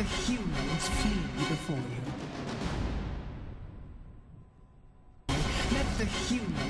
the humans flee before you. Let the humans.